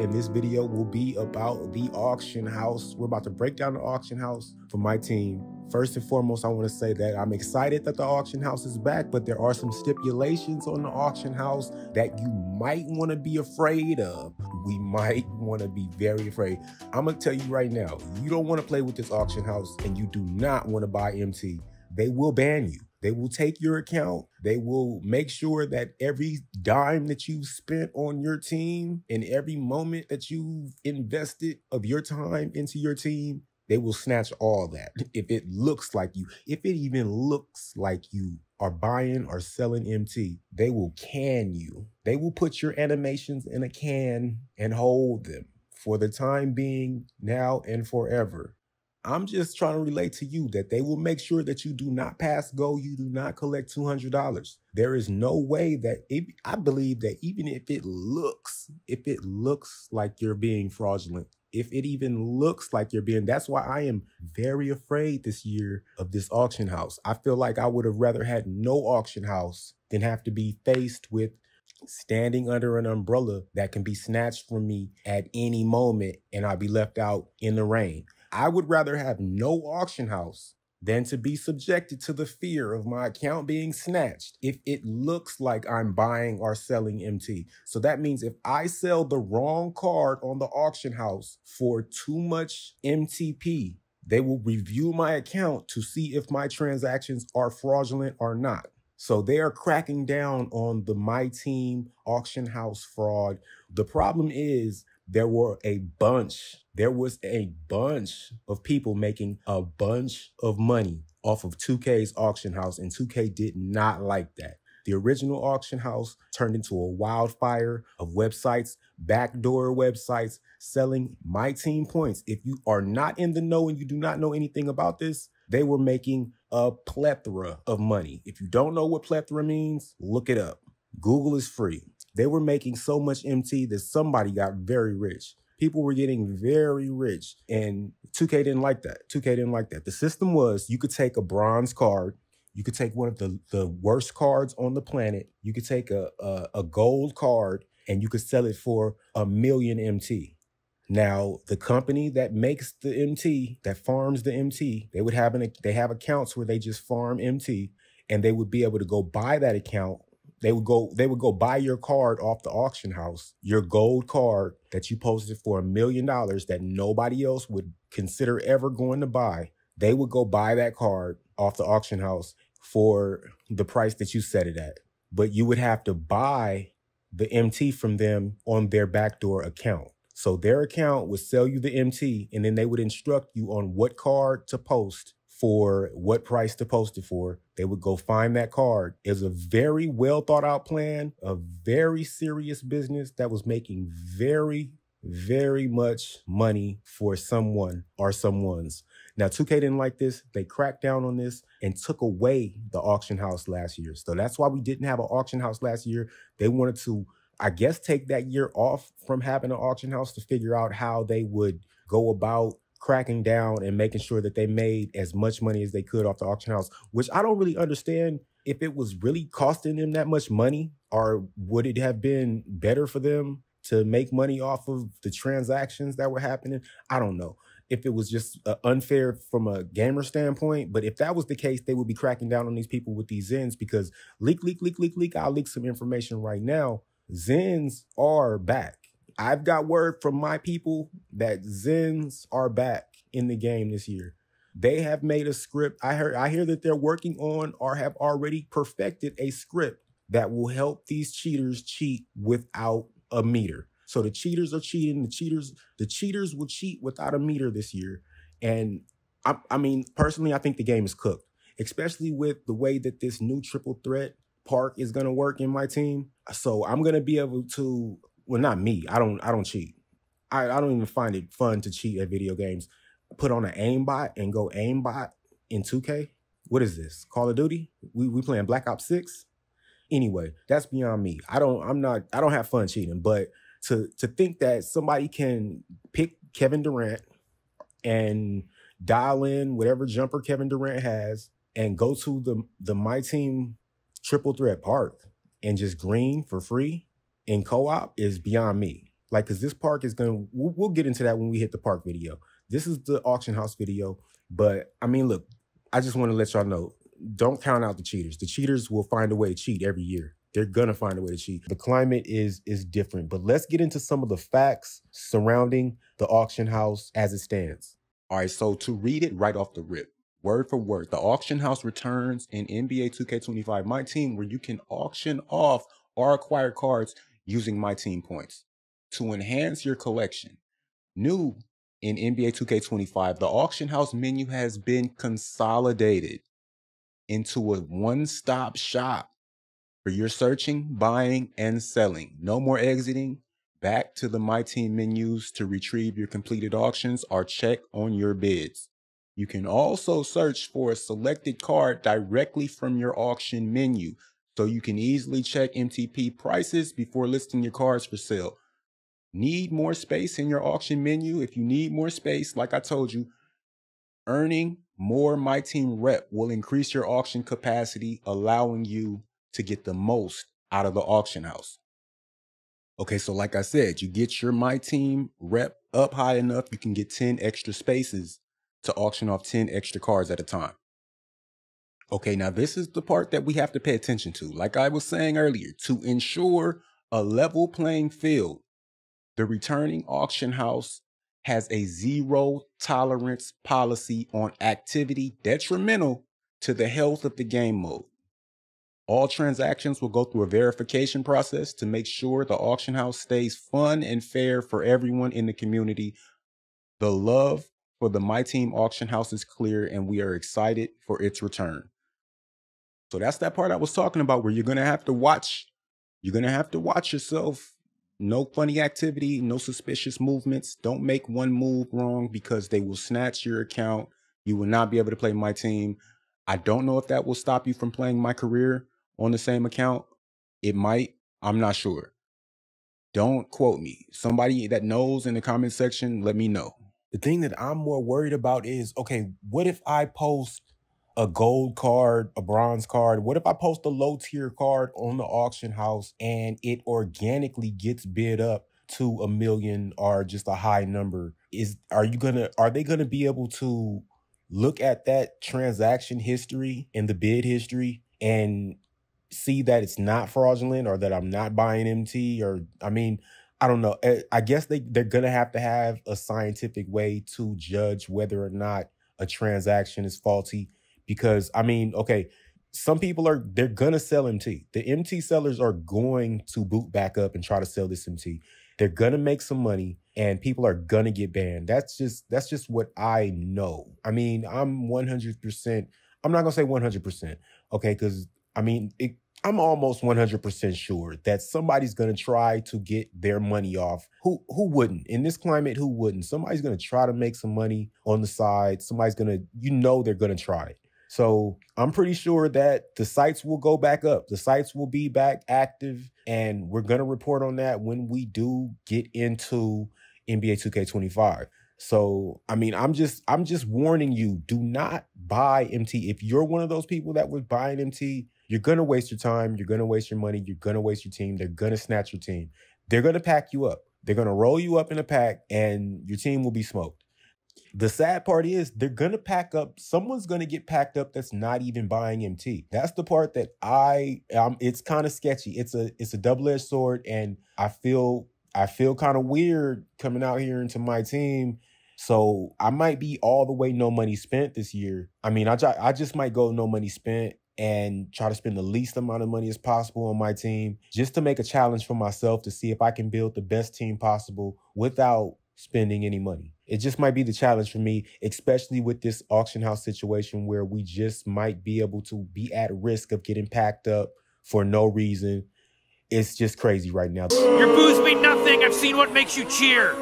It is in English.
And this video will be about the auction house. We're about to break down the auction house for my team. First and foremost, I want to say that I'm excited that the auction house is back, but there are some stipulations on the auction house that you might want to be afraid of. We might want to be very afraid. I'm going to tell you right now, you don't want to play with this auction house and you do not want to buy MT. They will ban you. They will take your account. They will make sure that every dime that you've spent on your team and every moment that you've invested of your time into your team, they will snatch all that. If it looks like you, if it even looks like you are buying or selling MT, they will can you. They will put your animations in a can and hold them for the time being, now and forever. I'm just trying to relate to you that they will make sure that you do not pass go, you do not collect $200. There is no way that it, I believe that even if it looks, if it looks like you're being fraudulent, if it even looks like you're being, that's why I am very afraid this year of this auction house. I feel like I would have rather had no auction house than have to be faced with standing under an umbrella that can be snatched from me at any moment and I'll be left out in the rain. I would rather have no auction house than to be subjected to the fear of my account being snatched if it looks like I'm buying or selling MT. So that means if I sell the wrong card on the auction house for too much MTP, they will review my account to see if my transactions are fraudulent or not. So they are cracking down on the My Team auction house fraud. The problem is there were a bunch, there was a bunch of people making a bunch of money off of 2K's auction house, and 2K did not like that. The original auction house turned into a wildfire of websites, backdoor websites selling my team points. If you are not in the know and you do not know anything about this, they were making a plethora of money. If you don't know what plethora means, look it up. Google is free. They were making so much MT that somebody got very rich. People were getting very rich, and 2K didn't like that. 2K didn't like that. The system was you could take a bronze card, you could take one of the, the worst cards on the planet, you could take a, a, a gold card, and you could sell it for a million MT. Now, the company that makes the MT, that farms the MT, they would have an they have accounts where they just farm MT and they would be able to go buy that account they would go they would go buy your card off the auction house, your gold card that you posted for a million dollars that nobody else would consider ever going to buy. They would go buy that card off the auction house for the price that you set it at. But you would have to buy the MT from them on their backdoor account. So their account would sell you the MT and then they would instruct you on what card to post for what price to post it for. They would go find that card. It was a very well thought out plan, a very serious business that was making very, very much money for someone or someone's. Now, 2K didn't like this. They cracked down on this and took away the auction house last year. So that's why we didn't have an auction house last year. They wanted to, I guess, take that year off from having an auction house to figure out how they would go about cracking down and making sure that they made as much money as they could off the auction house, which I don't really understand if it was really costing them that much money or would it have been better for them to make money off of the transactions that were happening? I don't know if it was just uh, unfair from a gamer standpoint. But if that was the case, they would be cracking down on these people with these Zens because leak, leak, leak, leak, leak. I'll leak some information right now. Zens are back. I've got word from my people that Zens are back in the game this year. They have made a script. I heard I hear that they're working on or have already perfected a script that will help these cheaters cheat without a meter. So the cheaters are cheating. The cheaters, the cheaters will cheat without a meter this year. And I, I mean, personally, I think the game is cooked, especially with the way that this new triple threat park is going to work in my team. So I'm going to be able to well, not me. I don't I don't cheat. I, I don't even find it fun to cheat at video games. Put on an aimbot and go aimbot in 2K. What is this? Call of Duty? We we playing Black Ops 6? Anyway, that's beyond me. I don't I'm not I don't have fun cheating, but to to think that somebody can pick Kevin Durant and dial in whatever jumper Kevin Durant has and go to the the my team triple threat park and just green for free in co-op is beyond me. Like, cause this park is gonna, we'll, we'll get into that when we hit the park video. This is the auction house video. But I mean, look, I just want to let y'all know, don't count out the cheaters. The cheaters will find a way to cheat every year. They're gonna find a way to cheat. The climate is is different. But let's get into some of the facts surrounding the auction house as it stands. All right, so to read it right off the rip, word for word, the auction house returns in NBA 2K25 My Team where you can auction off or acquire cards using My Team points to enhance your collection. New in NBA 2K25, the auction house menu has been consolidated into a one-stop shop for your searching, buying, and selling. No more exiting back to the My Team menus to retrieve your completed auctions or check on your bids. You can also search for a selected card directly from your auction menu, so you can easily check MTP prices before listing your cars for sale. Need more space in your auction menu? If you need more space, like I told you, earning more My Team rep will increase your auction capacity, allowing you to get the most out of the auction house. Okay, so like I said, you get your My Team rep up high enough, you can get 10 extra spaces to auction off 10 extra cars at a time. Okay, now this is the part that we have to pay attention to. Like I was saying earlier, to ensure a level playing field, the returning auction house has a zero tolerance policy on activity detrimental to the health of the game mode. All transactions will go through a verification process to make sure the auction house stays fun and fair for everyone in the community. The love for the My Team auction house is clear and we are excited for its return. So that's that part I was talking about where you're going to have to watch. You're going to have to watch yourself. No funny activity, no suspicious movements. Don't make one move wrong because they will snatch your account. You will not be able to play my team. I don't know if that will stop you from playing my career, on the same account? It might. I'm not sure. Don't quote me. Somebody that knows in the comment section, let me know. The thing that I'm more worried about is okay, what if I post a gold card, a bronze card? What if I post a low tier card on the auction house and it organically gets bid up to a million or just a high number? Is are you gonna are they gonna be able to look at that transaction history and the bid history and see that it's not fraudulent or that I'm not buying MT or I mean, I don't know. Eh, I guess they they're going to have to have a scientific way to judge whether or not a transaction is faulty because I mean, okay, some people are they're to sell MT. The MT sellers are going to boot back up and try to sell this MT. They're to make some money and people are to get banned. That's just that's just what I know. I mean, I'm 100% I'm not to say 100%, okay, cuz I mean, it I'm almost 100% sure that somebody's to try to get their money off. Who who wouldn't? In this climate, who wouldn't? Somebody's to try to make some money on the side. Somebody's to you know they're to try it. So, I'm pretty sure that the sites will go back up. The sites will be back active and we're going to report on that when we do get into NBA 2K25. So, I mean, I'm just I'm just warning you, do not buy MT. If you're one of those people that was buying MT, you're going to waste your time. You're going to waste your money. You're going to waste your team. They're going to snatch your team. They're going to pack you up. They're going to roll you up in a pack and your team will be smoked. The sad part is they're going to pack up. Someone's going to get packed up that's not even buying MT. That's the part that I um it's kind of sketchy. It's a it's a double-edged sword and I feel I feel kind of weird coming out here into my team. So I might be all the way no money spent this year. I mean, I, I just might go no money spent and try to spend the least amount of money as possible on my team just to make a challenge for myself to see if I can build the best team possible without spending any money. It just might be the challenge for me, especially with this auction house situation where we just might be able to be at risk of getting packed up for no reason. It's just crazy right now. Your boos mean nothing. I've seen what makes you cheer.